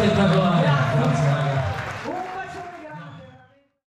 espectacular.